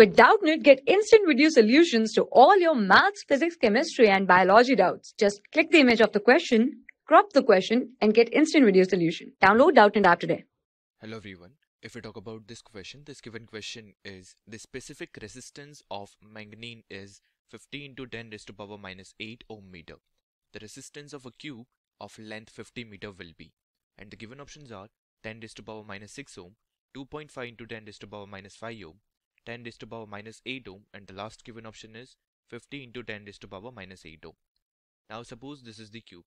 With Doubtnut, get instant video solutions to all your maths, physics, chemistry, and biology doubts. Just click the image of the question, crop the question, and get instant video solution. Download Doubtnut app today. Hello everyone. If we talk about this question, this given question is the specific resistance of manganin is 15 into 10 raised to power minus 8 ohm meter. The resistance of a cube of length 50 meter will be. And the given options are 10 raised to power minus 6 ohm, 2.5 into 10 raised to power minus 5 ohm, 10 raised to power minus 8 ohm and the last given option is 50 into 10 raised to power minus 8 ohm. Now suppose this is the cube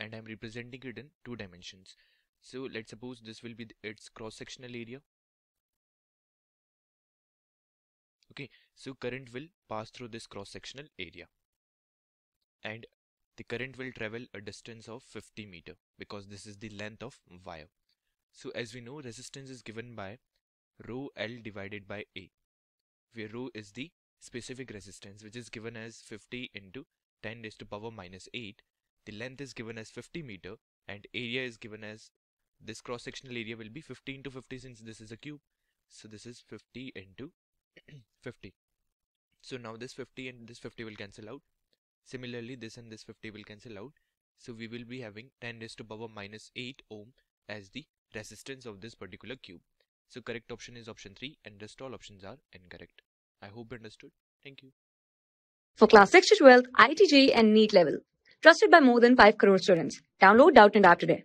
and I'm representing it in two dimensions. So let's suppose this will be its cross-sectional area. Okay, so current will pass through this cross-sectional area and the current will travel a distance of 50 meter because this is the length of wire. So as we know resistance is given by rho L divided by A where rho is the specific resistance which is given as 50 into 10 raised to power minus 8. The length is given as 50 meter and area is given as this cross sectional area will be 50 into 50 since this is a cube. So this is 50 into 50. So now this 50 and this 50 will cancel out. Similarly this and this 50 will cancel out. So we will be having 10 raised to power minus 8 ohm as the resistance of this particular cube. So correct option is option 3 and rest all options are incorrect. I hope you understood. Thank you. For class 6 to 12, IIT JEE and NEET level. Trusted by more than 5 crore students. Download Doubtnut app today.